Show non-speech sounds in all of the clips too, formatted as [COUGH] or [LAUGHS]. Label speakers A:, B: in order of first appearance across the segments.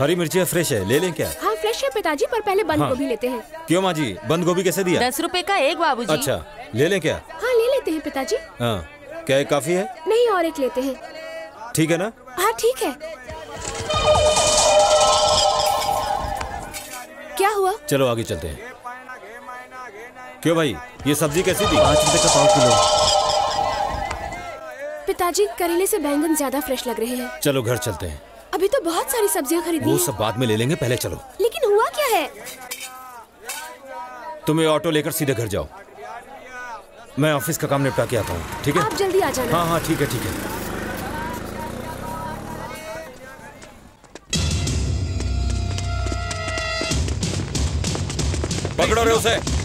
A: हरी मिर्चियाँ fresh है ले लें क्या?
B: हाँ फ्रेश है पिताजी पर पहले बंद
A: हाँ।
B: गोभी लेते हैं।
A: क्यों माँ जी? बंद गोभी कैसे दिया?
C: दस रुपए का एक बाबूजी।
A: अच्छा ले लें क्या?
B: हाँ ले लेते हैं पिताजी।
A: हाँ क्या एक काफ़ी है?
B: नहीं और एक लेते हैं।
A: ठीक है ना?
B: हाँ ठीक है। क्या हुआ?
A: चलो आगे चलते हैं। क्यों भाई ये सब्ज़ी कैसी थी?
D: पाँच रुपए का पाव किलो।
B: पिताजी करेले से बैंगन ज़्यादा फ्रेश लग रहे हैं।
A: चलो घर चलते हैं।
B: अभी तो बहुत सारी सब्ज़ियाँ खरीदी
A: वो सब बाद में ले लेंगे पहले चलो।
B: लेकिन हुआ क्या है?
A: तुम ये ऑटो लेकर सीधे घर जाओ। मैं ऑफ़िस का काम निपटा के आता हूँ ठीक है?
B: आप जल्दी आ जाना।
A: हाँ हाँ ठीक है ठीक है। पकड़ो रे उसे।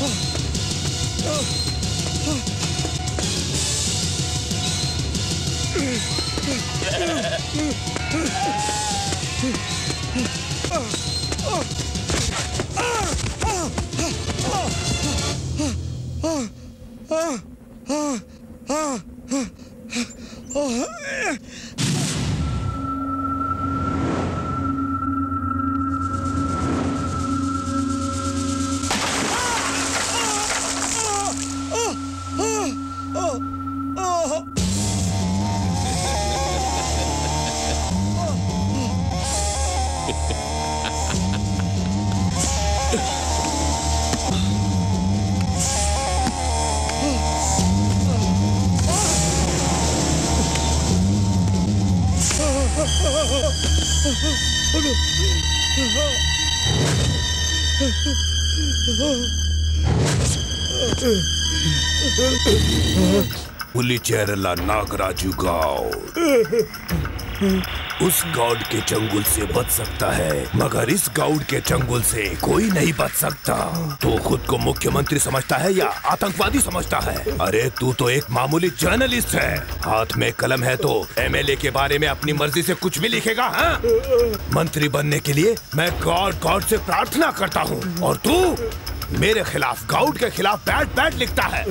E: Oh, पुलिचेरला नागराजू गौड उस गौड के चंगुल से बच सकता है, मगर इस गौड के चंगुल से कोई नहीं बच सकता। तो खुद को मुख्यमंत्री समझता है या आतंकवादी समझता है? अरे, तू तो एक मामूली जर्नलिस्ट है। हाथ में कलम है तो एमएलए के बारे में अपनी मर्ज़ी से कुछ भी लिखेगा हाँ? मंत्री बनने के लिए मैं गॉड गॉड से प्रार्थना करता हूँ। और तू? मेरे खिलाफ गाउड के खिलाफ बैट बैट लिखता है।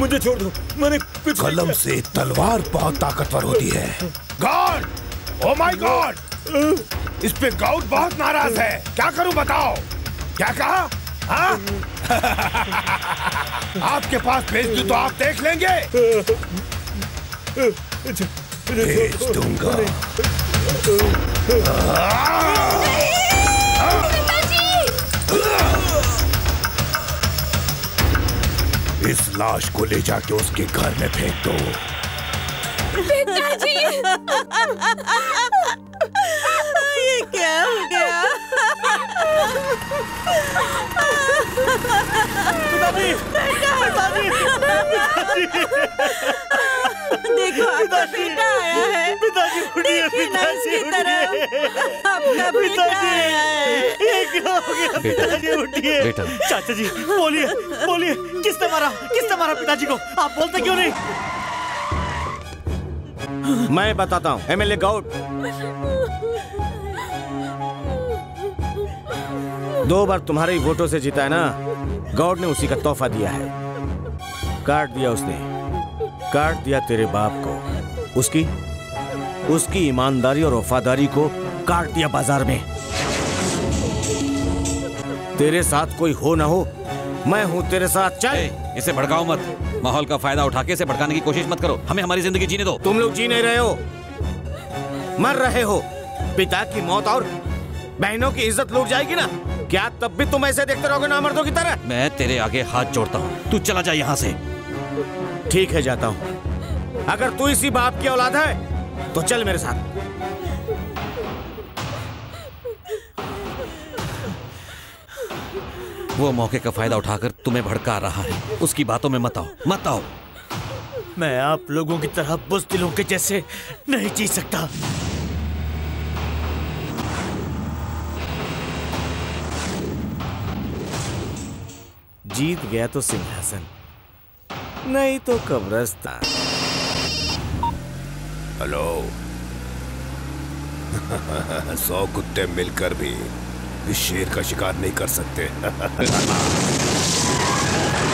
A: मुझे छोड़ दो। मैंने कुछ
E: कलम से तलवार बहुत ताकतवर होती है। गॉड ओ माय गॉड इस पे गाउड बहुत नाराज़ है। क्या करूँ बताओ? क्या कहा? हाँ? [LAUGHS] आपके पास भेज दूँ तो आप देख लेंगे। भेज दूँगा। लाश को ले जाके उसके घर में फेंक दो।
B: पिताजी!
C: ये क्या हो गया? देखो आपका बेटा आया है।
F: पिताजी उठिए
C: देखिए ना
F: पिताजी
C: उसकी तरफ़ आपका बेटा आया है।
F: क्या हो गया पिताजी उठिए
D: बेटा।
F: चाचा जी बोलिए बोलिए किसने मारा किसने मारा पिताजी को? आप बोलते क्यों नहीं?
D: मैं बताता हूँ एमएलए गौड दो बार तुम्हारे ही वोटों से जीता है ना? गौड ने उसी का तोहफा दिया है। काट दिया उसने। काट दिया तेरे बाप को। उसकी उसकी ईमानदारी और वफादारी को काट दिया बाज़ार में। तेरे साथ कोई हो ना हो मैं हूँ तेरे साथ चल।
A: ए, इसे भड़काओ मत। माहौल का फ़ायदा उठा के इसे भड़काने की कोशिश मत करो। हमें हमारी ज़िंदगी जीने दो।
D: तुम लोग जी नहीं रहे हो। मर रहे हो। पिता की मौत और बहनों की इज़्ज़त लूट जाएगी ना? क्या तब भी तुम ऐसे देखते रहोगे ना मर्दों की तरह?
A: मैं तेरे आगे हाथ जोड़ता हूँ। तू चला जाए यहाँ से।
D: ठीक है जाता हूँ। अगर तू इसी बाप की औलाद है तो चल मेरे साथ।
A: वो मौके का फ़ायदा उठाकर तुम्हें भड़का रहा है। उसकी बातों में मत आओ मत आओ।
F: मैं आप लोगों की तरह बुजदिलों के जैसे नहीं जी सकता।
D: जीत गया तो सिंहासन। नहीं तो कब्रस्ता।
G: हेलो। [LAUGHS] सौ कुत्ते मिलकर भी इस शेर का शिकार नहीं कर सकते। [LAUGHS]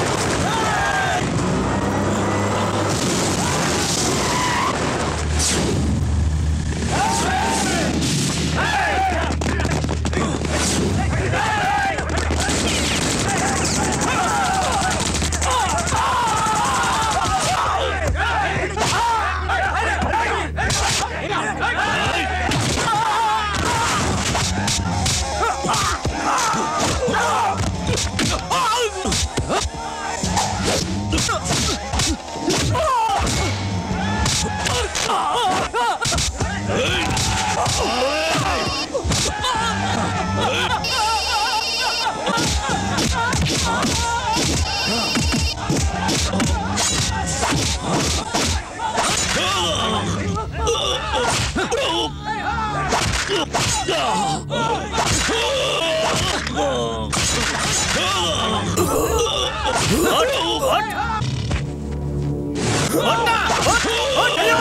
A: Hot! Hot!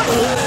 A: Hot!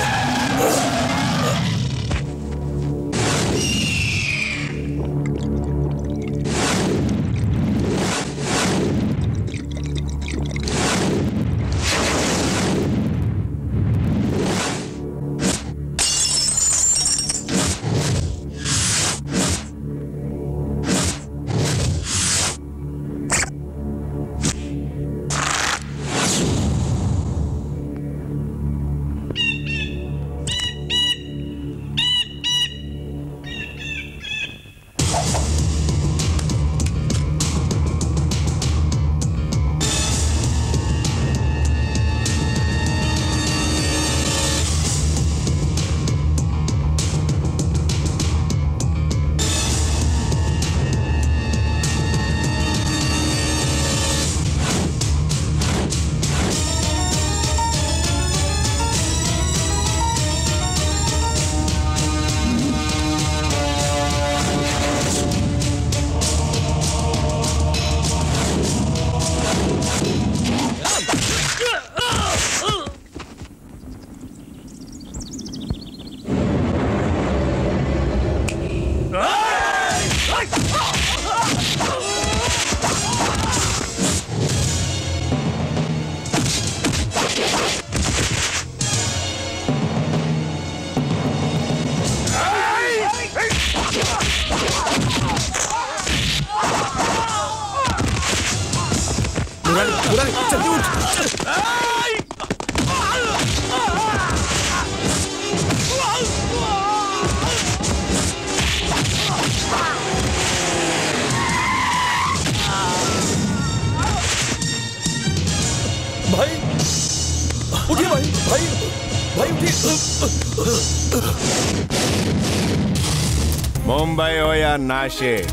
G: मुंबई हो या नाशिक,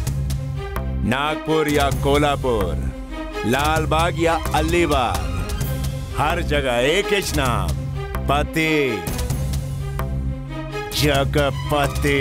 G: नागपुर या कोल्हापुर, लालबाग या अलीबाग, हर जगह एक ही नाम, पति, जगपति।